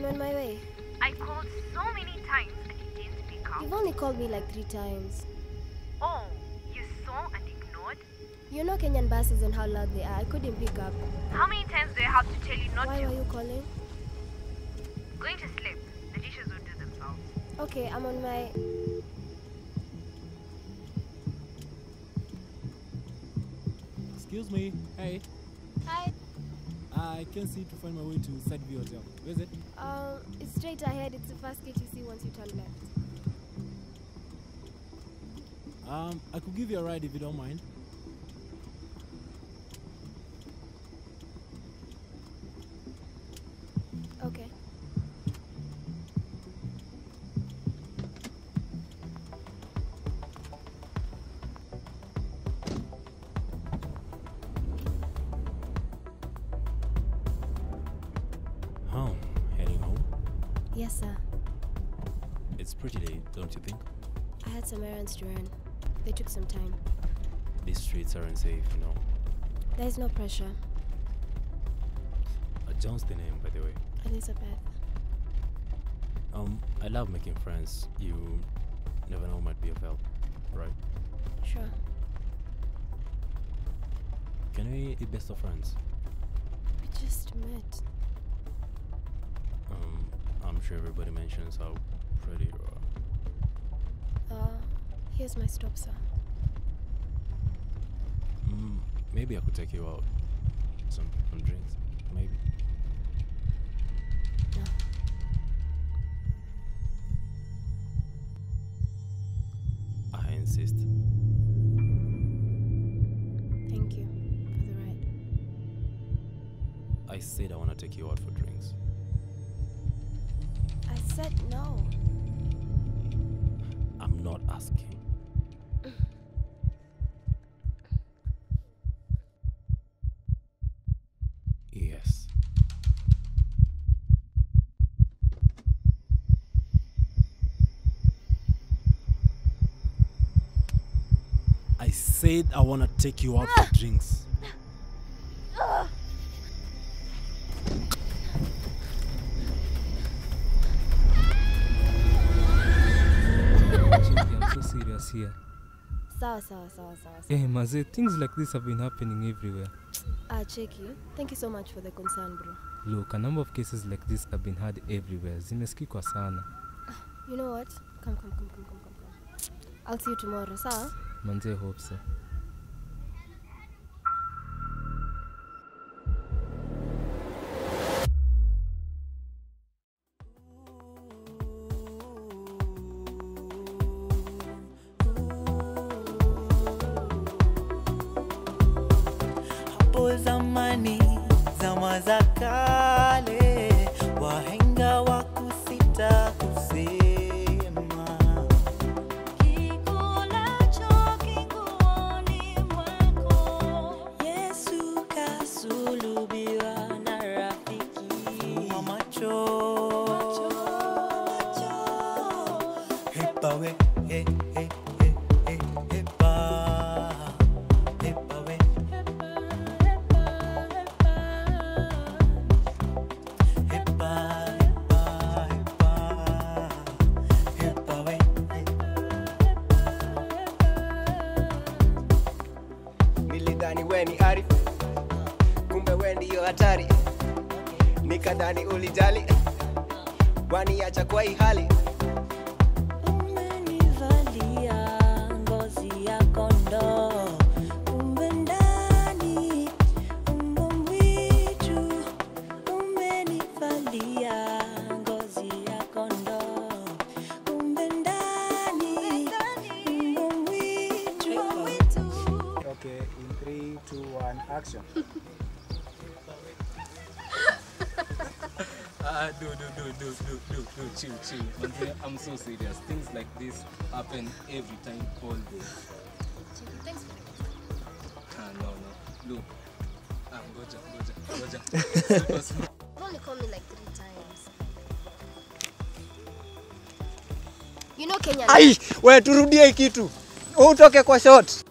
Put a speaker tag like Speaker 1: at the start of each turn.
Speaker 1: I'm on my way. I called
Speaker 2: so many times and you didn't pick up. You've
Speaker 1: only called me like three times.
Speaker 2: Oh, you saw and ignored?
Speaker 1: You know Kenyan buses and how loud they are. I couldn't pick up.
Speaker 2: How many times do I have to tell you not
Speaker 1: Why
Speaker 2: to?
Speaker 1: Why are you calling?
Speaker 2: Going to sleep. The dishes will do themselves.
Speaker 1: Okay, I'm on my...
Speaker 3: Excuse me. Hey.
Speaker 1: Hi.
Speaker 3: I can see to find my way to Side View Hotel. Where is it?
Speaker 1: Uh, it's straight ahead. It's the first gate you see once you turn left.
Speaker 3: Um, I could give you a ride if you don't mind.
Speaker 1: Yes, sir.
Speaker 3: It's pretty late, don't you think?
Speaker 1: I had some errands to run. They took some time.
Speaker 3: These streets aren't safe, you know.
Speaker 1: There's no pressure.
Speaker 3: Uh, John's the name, by the way.
Speaker 1: Elizabeth.
Speaker 3: Um, I love making friends. You never know might be of help, right?
Speaker 1: Sure.
Speaker 3: Can we be best of friends?
Speaker 1: We just met.
Speaker 3: I'm sure everybody mentions how pretty you are.
Speaker 1: Uh, here's my stop, sir.
Speaker 3: Mm, maybe I could take you out. Some, some drinks, maybe.
Speaker 1: No.
Speaker 3: I insist.
Speaker 1: Thank you for the ride.
Speaker 3: I said I want to take you out for drinks.
Speaker 1: Said no.
Speaker 3: I'm not asking. yes. I said I want to take you out for drinks.
Speaker 4: Here.
Speaker 1: Sawa, sawa, sawa, sawa. Eh,
Speaker 4: Hey, Maze, things like this have been happening everywhere.
Speaker 1: Ah, cheki. Thank you so much for the concern, bro.
Speaker 4: Look, a number of cases like this have been heard everywhere. Zimesikikwa sana.
Speaker 1: You know what? Come, come, come, come, come, come, come. I'll see you tomorrow, sawa?
Speaker 4: Manze hope so.
Speaker 5: Zama za kale, wahenga wa kusita kusema. Yesu kasulubiwa na rafiki. Wa macho. Macho, we, he, we
Speaker 6: ni ari, kumbe we ndiyo hatari. Nikadhani ulijali, waniacha kwa hii hali.
Speaker 7: Action.
Speaker 4: Ah, do, do, do, do, do, do, do, chill, chill. Manze, I'm so serious. Things like this happen every time, all day.
Speaker 1: Thanks for
Speaker 4: Ah, no, no. Look. Ah, goja, goja, goja.
Speaker 1: You've only called me like three times. You know Kenya.
Speaker 6: Ai, we turudie Aikitu? kitu. Utoke kwa shot.